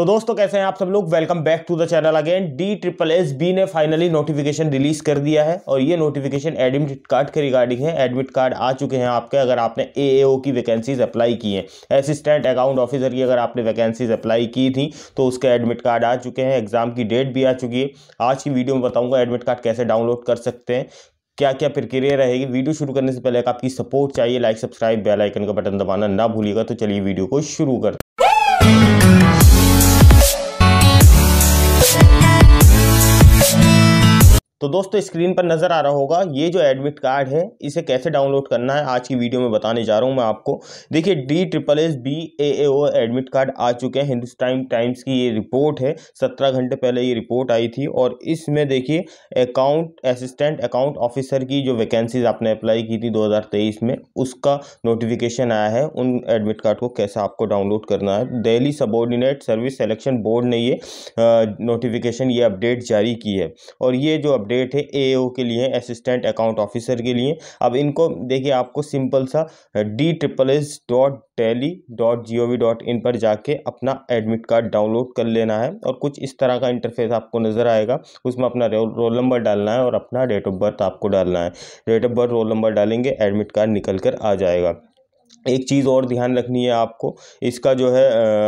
तो दोस्तों, कैसे हैं आप सब लोग? Welcome back to the channel again D triple S B ने फाइनली नोटिफिकेशन रिलीज़ कर दिया है और ये नोटिफिकेशन एडमिट कार्ड के रिगार्डिंग है. एडमिट कार्ड आ चुके हैं आपके, अगर आपने ए की वैकेंसीज अप्लाई की हैं. असिस्टेंट अकाउंट ऑफिसर की अगर आपने वैकेंसीज अप्लाई की थी तो उसके एडमिट कार्ड आ चुके हैं. एग्ज़ाम की डेट भी आ चुकी है. आज की वीडियो में बताऊँगा एडमिट कार्ड कैसे डाउनलोड कर सकते हैं क्या क्या प्रक्रिया रहेगी. वीडियो शुरू करने से पहले आपकी सपोर्ट चाहिए. लाइक सब्सक्राइब बेल आइकन का बटन दबाना ना भूलिएगा. तो चलिए वीडियो को शुरू करते तो दोस्तों, स्क्रीन पर नज़र आ रहा होगा, ये जो एडमिट कार्ड है, इसे कैसे डाउनलोड करना है, आज की वीडियो में बताने जा रहा हूँ मैं आपको। देखिए, D triple S, B, A A, O, admit card आ चुके हैं, हिंदुस्तान टाइम्स की ये रिपोर्ट है, सत्रह घंटे पहले ये रिपोर्ट आई थी, और इसमें देखिए, अकाउंट असिस्टेंट, अकाउंट ऑफिसर की जो वैकेंसीज आपने अप्लाई की थी दो हज़ार तेईस में, उसका नोटिफिकेशन आया है, उन एडमिट कार्ड को कैसे आपको डाउनलोड करना है। Delhi subordinate service selection board ने ये नोटिफिकेशन, ये अपडेट जारी की है, और ये जो है एओ के लिए असिस्टेंट अकाउंट ऑफिसर के लिए। अब इनको देखिए, आपको सिंपल सा D triple S dot tele dot G O V dot in पर जाके अपना एडमिट कार्ड डाउनलोड कर लेना है और कुछ इस तरह का इंटरफेस आपको नज़र आएगा। उसमें अपना रोल नंबर डालना है और अपना डेट ऑफ़ बर्थ आपको डालना है। Date of birth roll number डालेंगे एडमिट कार्ड निकल कर आ जाएगा। एक चीज़ और ध्यान रखनी है आपको, इसका जो है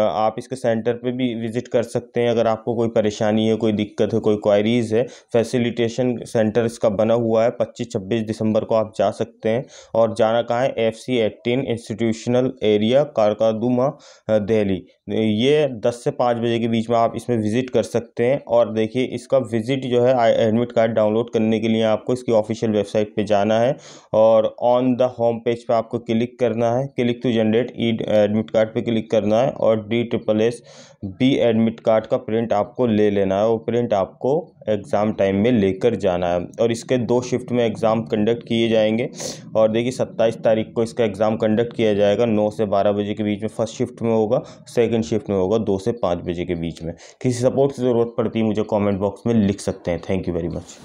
आप इसके सेंटर पे भी विज़िट कर सकते हैं। अगर आपको कोई परेशानी है, कोई दिक्कत है, कोई क्वायरीज़ है, फैसिलिटेशन सेंटर इसका बना हुआ है। पच्चीस छब्बीस दिसंबर को आप जा सकते हैं। और जाना कहाँ है? F C eighteen institutional area Karkardooma Delhi. ये दस से पाँच बजे के बीच में आप इसमें विज़िट कर सकते हैं। और देखिए, इसका विज़िट जो है एडमिट कार्ड डाउनलोड करने के लिए आपको इसकी ऑफिशियल वेबसाइट पर जाना है। और ऑन द होम पेज पर आपको क्लिक करना है click to generate E admit card पे क्लिक करना है और D triple S B admit card का प्रिंट आपको ले लेना है। वो प्रिंट आपको एग्ज़ाम टाइम में लेकर जाना है और इसके दो शिफ्ट में एग्ज़ाम कंडक्ट किए जाएँगे। और देखिए, सत्ताईस तारीख को इसका एग्ज़ाम कंडक्ट किया जाएगा। नौ से बारह बजे के बीच में फ़र्स्ट शिफ्ट में होगा सेकेंड शिफ्ट में होगा, दो से पाँच बजे के बीच में। किसी सपोर्ट की ज़रूरत पड़ती है, मुझे कॉमेंट बॉक्स में लिख सकते हैं। Thank you very much